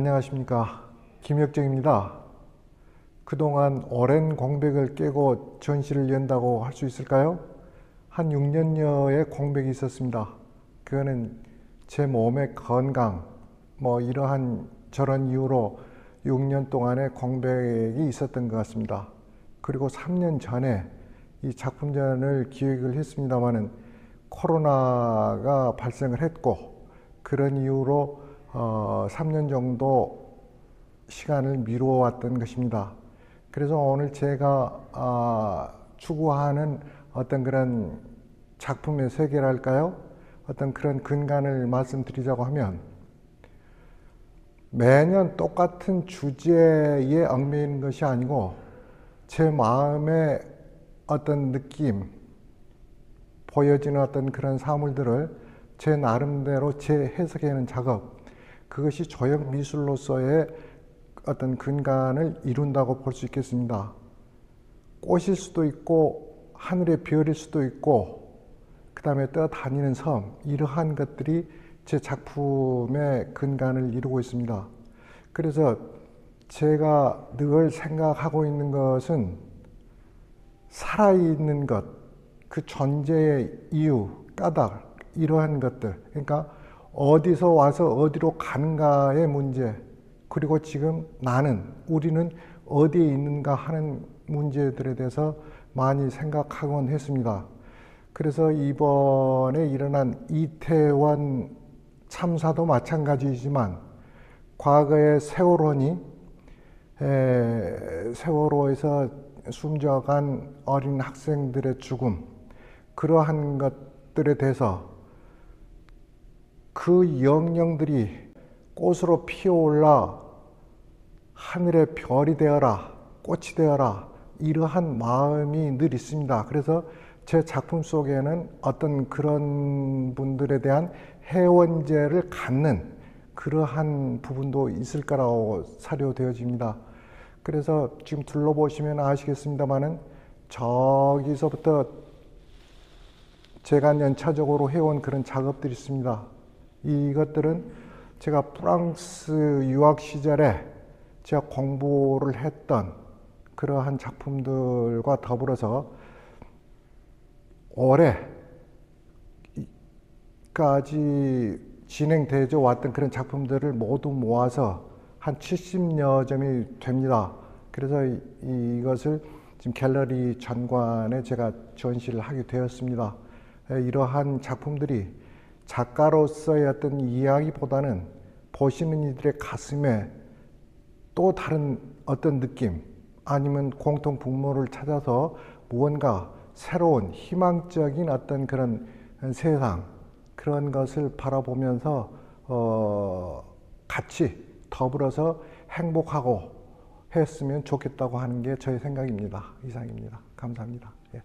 안녕하십니까. 김혁정입니다. 그동안 오랜 공백을 깨고 전시를 연다고 할 수 있을까요? 한 6년여의 공백이 있었습니다. 그거는 제 몸의 건강, 뭐 이러한 저런 이유로 6년 동안의 공백이 있었던 것 같습니다. 그리고 3년 전에 이 작품전을 기획을 했습니다마는 코로나가 발생을 했고 그런 이유로 어, 3년 정도 시간을 미루어 왔던 것입니다. 그래서 오늘 제가 아, 추구하는 어떤 그런 작품의 세계랄까요? 어떤 그런 근간을 말씀드리자고 하면 매년 똑같은 주제에 얽매이는 것이 아니고 제 마음의 어떤 느낌, 보여지는 어떤 그런 사물들을 제 나름대로 재해석하는 작업, 그것이 조형 미술로서의 어떤 근간을 이룬다고 볼 수 있겠습니다. 꽃일 수도 있고 하늘의 별일 수도 있고 그 다음에 떠다니는 섬 이러한 것들이 제 작품의 근간을 이루고 있습니다. 그래서 제가 늘 생각하고 있는 것은 살아있는 것, 그 존재의 이유, 까닭, 이러한 것들. 그러니까 어디서 와서 어디로 가는가의 문제, 그리고 지금 나는, 우리는 어디에 있는가 하는 문제들에 대해서 많이 생각하곤 했습니다. 그래서 이번에 일어난 이태원 참사도 마찬가지이지만 과거의 세월호니 세월호에서 숨져간 어린 학생들의 죽음 그러한 것들에 대해서 그 영령들이 꽃으로 피어올라 하늘의 별이 되어라 꽃이 되어라 이러한 마음이 늘 있습니다. 그래서 제 작품 속에는 어떤 그런 분들에 대한 해원제를 갖는 그러한 부분도 있을 거라고 사료되어집니다. 그래서 지금 둘러보시면 아시겠습니다만은 저기서부터 제가 연차적으로 해온 그런 작업들이 있습니다. 이것들은 제가 프랑스 유학 시절에 제가 공부를 했던 그러한 작품들과 더불어서 올해까지 진행되어 왔던 그런 작품들을 모두 모아서 한 70여 점이 됩니다. 그래서 이, 것을 지금 갤러리 전관에 제가 전시를 하게 되었습니다. 이러한 작품들이 작가로서의 어떤 이야기보다는 보시는 이들의 가슴에 또 다른 어떤 느낌 아니면 공통 분모를 찾아서 무언가 새로운 희망적인 어떤 그런 세상 그런 것을 바라보면서 어 같이 더불어서 행복하고 했으면 좋겠다고 하는 게 저의 생각입니다. 이상입니다. 감사합니다. 예.